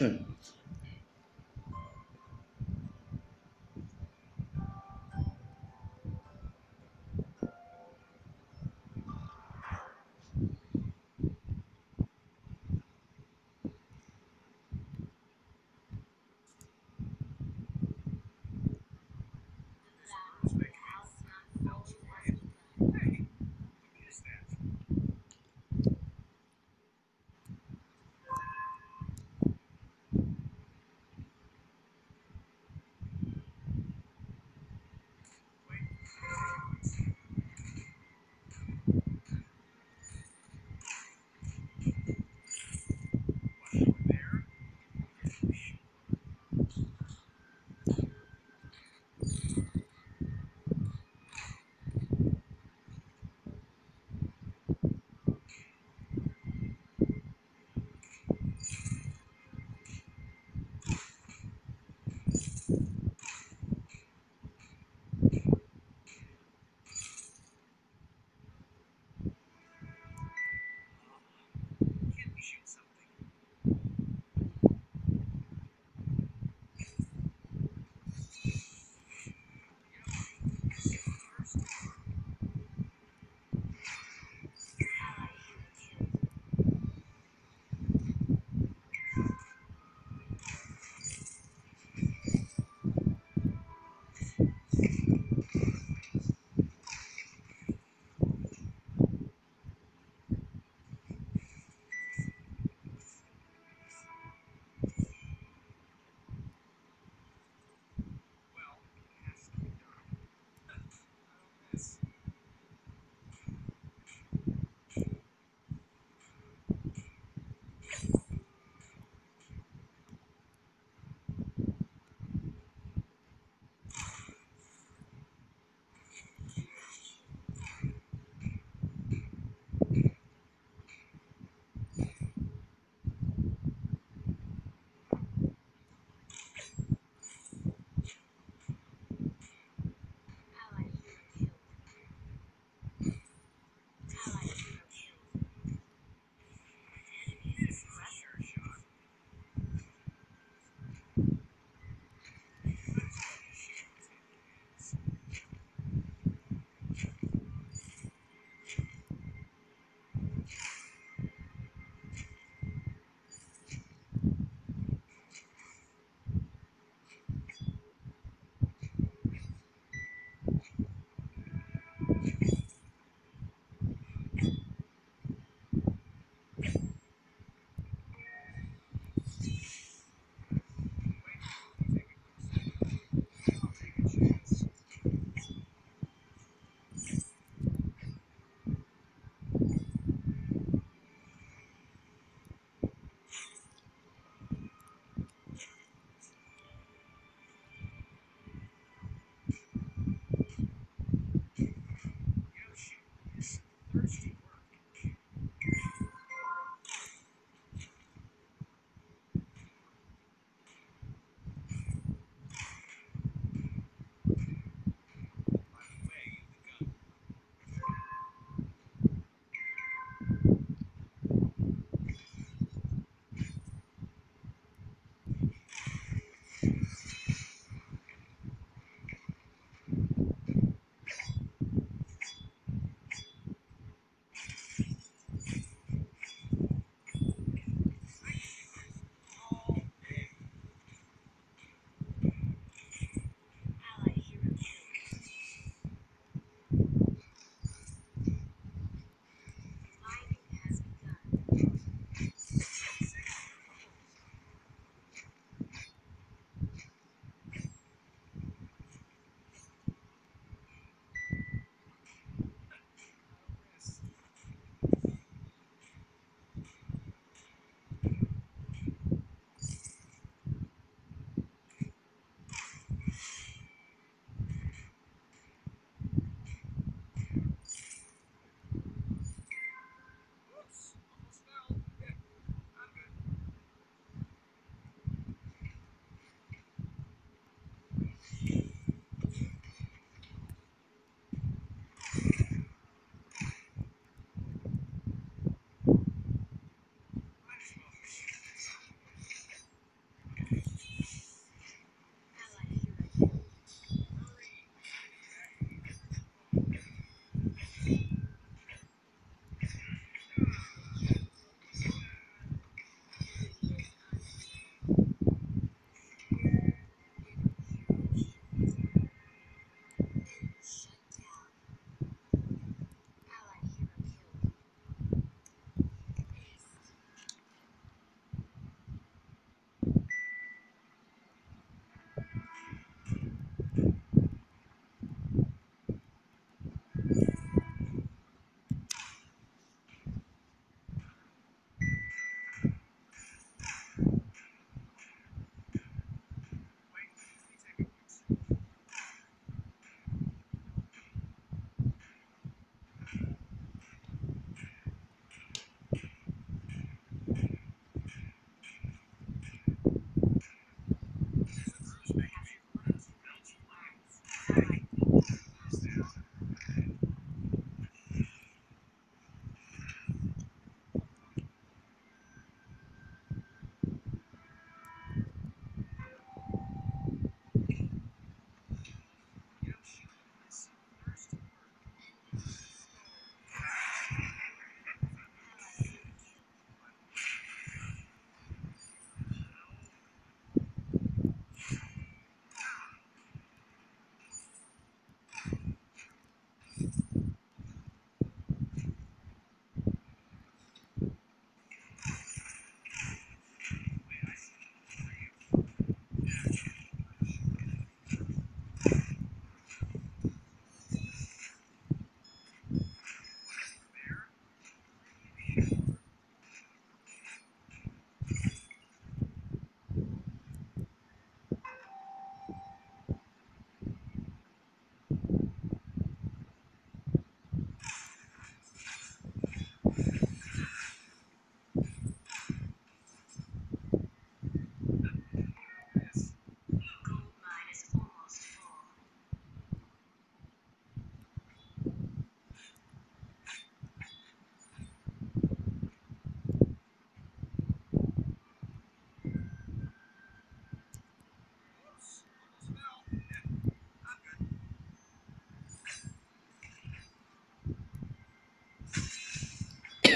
嗯。